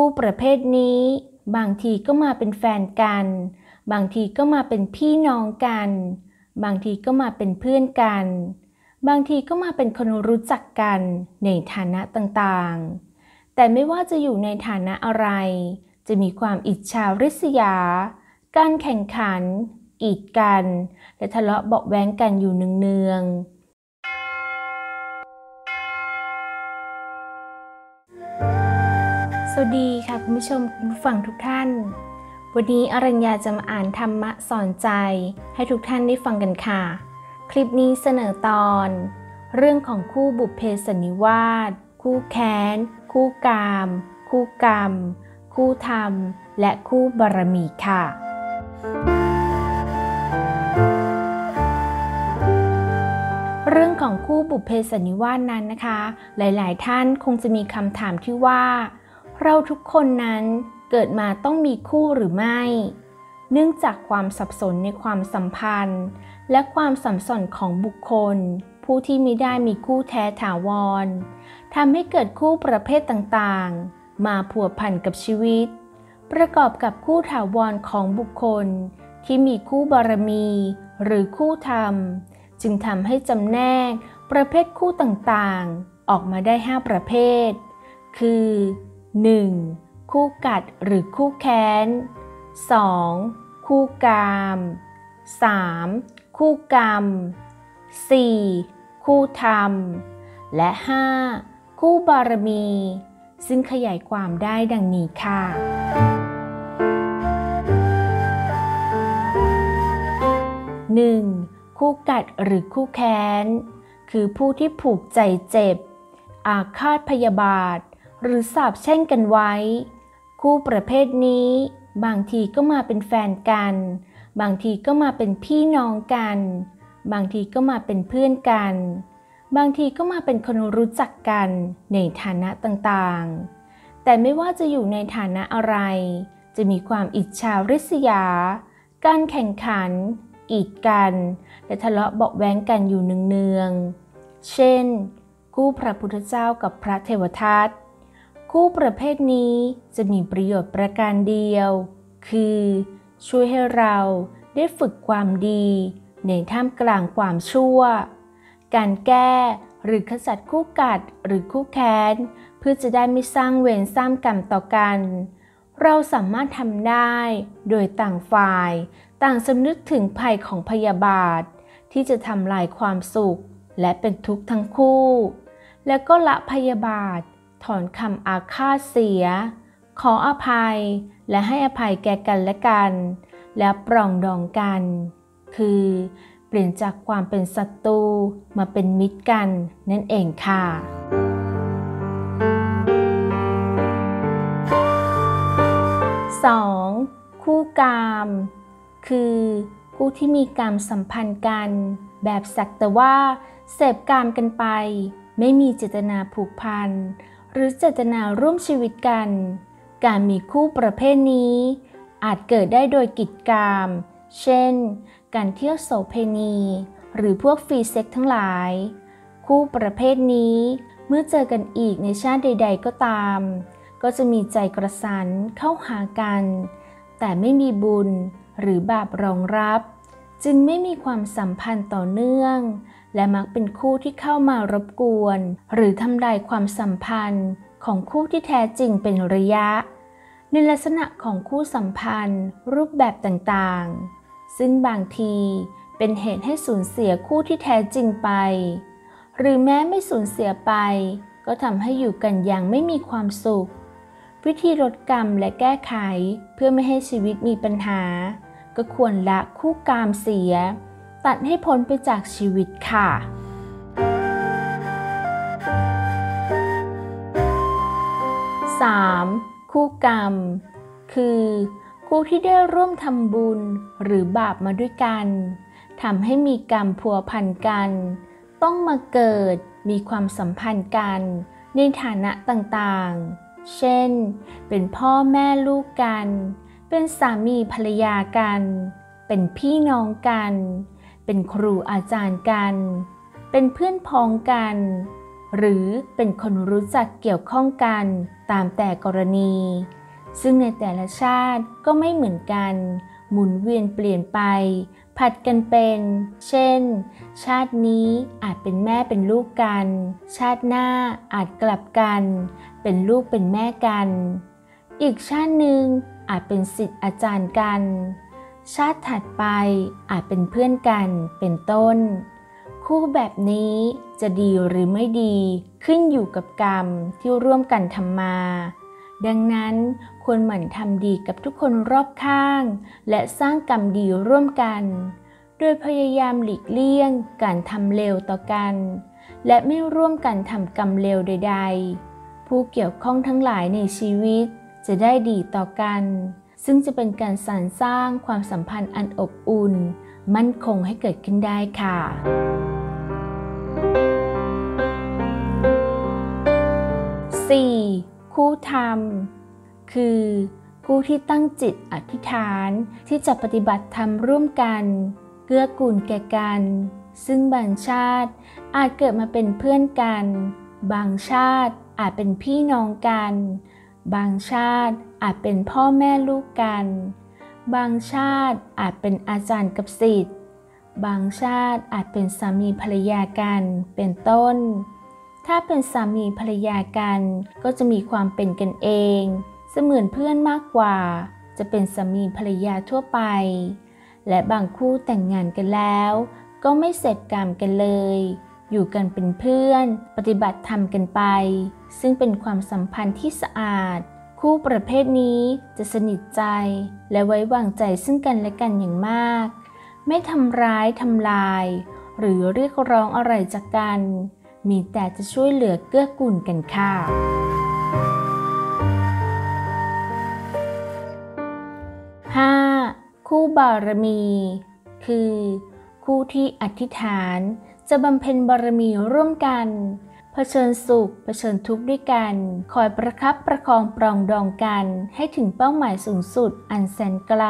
คู่ประเภทนี้ บางทีก็มาเป็นแฟนกัน บางทีก็มาเป็นพี่น้องกัน บางทีก็มาเป็นเพื่อนกัน บางทีก็มาเป็นคนรู้จักกันในฐานะต่างๆ แต่ไม่ว่าจะอยู่ในฐานะอะไร จะมีความอิจฉาริษยา การแข่งขันกีดกัน และทะเลาะเบาแว้งกันอยู่เนืองๆ วัสดีค่ะคุณผู้ชมคุณผู้ฟังทุกท่าน วันนี้อรัญญาจะมาอ่านธรรมะสอนใจ ให้ทุกท่านได้ฟังกันค่ะ คลิปนี้เสนอตอน เรื่องของคู่บุพเพสนิวาสคู่แค้น คู่กาม คู่กรรม คู่ธรรม และคู่บารมีค่ะ เรื่องของคู่บุพเพสนิวาสนั้นนะคะ หลาย ๆ ท่านคงจะมีคำถามที่ว่า เราทุกคนนั้นเกิดมาต้องมีคู่หรือไม่ เนื่องจากความสับสนในความสัมพันธ์ และความสัมสนของบุคคล ผู้ที่ไม่ได้มีคู่แท้ถาวรทำให้เกิดคู่ประเภทต่างๆ มาผัวพันกับชีวิต ประกอบกับคู่ถาวรของบุคคล ที่มีคู่บารมี หรือคู่ธรรม จึงทำให้จำแนกประเภทคู่ต่างๆ ออกมาได้ 5 ประเภท คือ 1. คู่กัดหรือคู่แค้น 2. คู่กาม 3. คู่กรรม 4. คู่ธรรม และ 5. คู่บารมี ซึ่งขยายความได้ดังนี้ค่ะ 1. คู่กัดหรือคู่แค้น คือผู้ที่ผูกใจเจ็บ อาฆาตพยาบาท หรือสาบแช่งกันไว้ คู่ประเภทนี้ บางทีก็มาเป็นแฟนกัน บางทีก็มาเป็นพี่น้องกัน บางทีก็มาเป็นเพื่อนกัน บางทีก็มาเป็นคนรู้จักกันในฐานะต่างๆ แต่ไม่ว่าจะอยู่ในฐานะอะไร จะมีความอิจฉาริษยา การแข่งขัน กีดกัน และทะเลาะเบาแว้งกันอยู่เนืองๆเช่น คู่พระพุทธเจ้ากับพระเทวทัต คู่ประเภทนี้จะมีประโยชน์ประการเดียว คือ ช่วยให้เราได้ฝึกความดี ในท่ามกลางความชั่ว การแก้หรือขจัดคู่กัดหรือคู่แค้น เพื่อจะได้ไม่สร้างเวรสร้างกรรมต่อกัน เราสามารถทำได้โดยต่างฝ่าย ต่างสำนึกถึงภัยของพยาบาท ที่จะทำลายความสุขและเป็นทุกข์ทั้งคู่ แล้วก็ละพยาบาท ถอนคำอาฆาตเสีย ขออภัยและให้อภัยแก่กันและกัน แล้วปรองดองกัน คือ เปลี่ยนจากความเป็นศัตรูมาเป็นมิตรกันนั่นเองค่ะ 2. คู่กามคือคู่ที่มีกรรมสัมพันธ์กัน แบบสักแต่ว่าเสพกามกันไป ไม่มีเจตนาผูกพัน หรือเจตนาร่วมชีวิตกัน การมีคู่ประเภทนี้ อาจเกิดได้โดยกิจกรรม เช่น การเที่ยวโสเพณี หรือพวกฟรีเซ็กทั้งหลาย คู่ประเภทนี้เมื่อเจอกันอีกในชาติใด ๆ ก็ตาม ก็จะมีใจกระสันเข้าหากัน แต่ไม่มีบุญหรือบาปรองรับ จึงไม่มีความสัมพันธ์ต่อเนื่อง และมักเป็นคู่ที่เข้ามารบกวน หรือทำลายความสัมพันธ์ของคู่ที่แท้จริงเป็นระยะ ในลักษณะของคู่สัมพันธ์ รูปแบบต่างๆ ซึ่งบางทีเป็นเหตุให้สูญเสียคู่ที่แท้จริงไป หรือแม้ไม่สูญเสียไป ก็ทำให้อยู่กันอย่างไม่มีความสุข วิธีลดกรรมและแก้ไขเพื่อไม่ให้ชีวิตมีปัญหา ก็ควรละคู่กรรมเสีย ตัดให้พ้นไปจากชีวิตค่ะ 3. คู่กรรม คือคู่ที่ได้ร่วมทำบุญหรือบาปมาด้วยกันทำให้มีกรรมพัวพันกัน ต้องมาเกิดมีความสัมพันธ์กัน ในฐานะต่างๆ เช่น เป็นพ่อแม่ลูกกัน เป็นสามีภรรยากัน เป็นพี่น้องกัน เป็นครูอาจารย์กัน เป็นเพื่อนพ้องกัน หรือเป็นคนรู้จักเกี่ยวข้องกันตามแต่กรณี ซึ่งในแต่ละชาติก็ไม่เหมือนกัน หมุนเวียนเปลี่ยนไป ผัดกันเป็น เช่น ชาตินี้อาจเป็นแม่เป็นลูกกัน ชาติหน้าอาจกลับกัน เป็นลูกเป็นแม่กัน อีกชาติหนึ่งอาจเป็นสิทธิ์อาจารย์กัน ชาติถัดไปอาจเป็นเพื่อนกันเป็นต้น คู่แบบนี้จะดีหรือไม่ดีขึ้นอยู่กับกรรมที่ร่วมกันทำมา ดังนั้นควรหมั่นทำดีกับทุกคนรอบข้าง และสร้างกรรมดีร่วมกัน โดยพยายามหลีกเลี่ยงการทำเลวต่อกัน และไม่ร่วมกันทำกรรมเลวใด ๆ ผู้เกี่ยวข้องทั้งหลายในชีวิตจะได้ดีต่อกัน ซึ่งจะเป็นการสานสร้างความสัมพันธ์อันอบอุ่น มั่นคงให้เกิดขึ้นได้ค่ะ 4. คู่ธรรม คือคู่ที่ตั้งจิตอธิษฐานที่จะปฏิบัติธรรมร่วมกันเกื้อกูลแก่กัน ซึ่งบางชาติอาจเกิดมาเป็นเพื่อนกัน บางชาติอาจเป็นพี่น้องกัน บางชาติอาจเป็นพ่อแม่ลูกกัน บางชาติอาจเป็นอาจารย์กับศิษย์ บางชาติอาจเป็นสามีภรรยากัน เป็นต้น ถ้าเป็นสามีภรรยากันก็จะมีความเป็นกันเอง เสมือนเพื่อนมากกว่า จะเป็นสามีภรรยาทั่วไป และบางคู่แต่งงานกันแล้ว ก็ไม่เสร็จกรรมกันเลย อยู่กันเป็นเพื่อน ปฏิบัติธรรมกันไป ซึ่งเป็นความสัมพันธ์ที่สะอาด คู่ประเภทนี้จะสนิทใจ และไว้วางใจซึ่งกันและกันอย่างมาก ไม่ทำร้ายทำลาย หรือเรียกร้องอะไรจากกัน มีแต่จะช่วยเหลือเกื้อกูลกันค่ะ 5. คู่บารมี คือ คู่ที่อธิษฐาน จะบำเพ็ญบารมีร่วมกัน เผชิญสุข เผชิญทุกข์ด้วยกัน คอยประคับประคองปรองดองกันให้ถึงเป้าหมายสูงสุดอันแสนไกล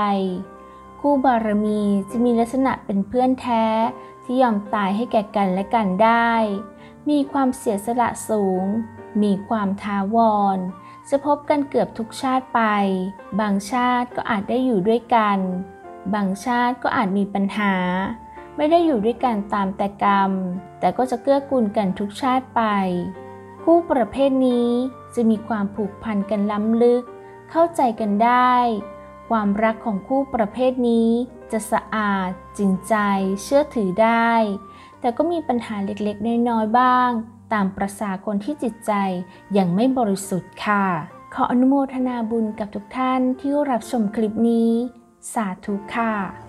คู่บารมีจะมีลักษณะเป็นเพื่อนแท้ที่ยอมตายให้แก่กันและกันได้ มีความเสียสละสูง มีความท้าวร จะพบกันเกือบทุกชาติไป บางชาติก็อาจได้อยู่ด้วยกัน บางชาติก็อาจมีปัญหา ไม่ได้อยู่ด้วยกันตามแต่กรรม แต่ก็จะเกื้อกูลกันทุกชาติไป คู่ประเภทนี้จะมีความผูกพันกันล้ำลึก เข้าใจกันได้ ความรักของคู่ประเภทนี้จะสะอาด จริงใจ เชื่อถือได้ แต่ก็มีปัญหาเล็กๆ น้อยๆ บ้าง ตามประษาคนที่จิตใจยังไม่บริสุทธิ์ค่ะ ขออนุโมทนาบุญกับทุกท่านที่รับชมคลิปนี้ สาธุค่ะ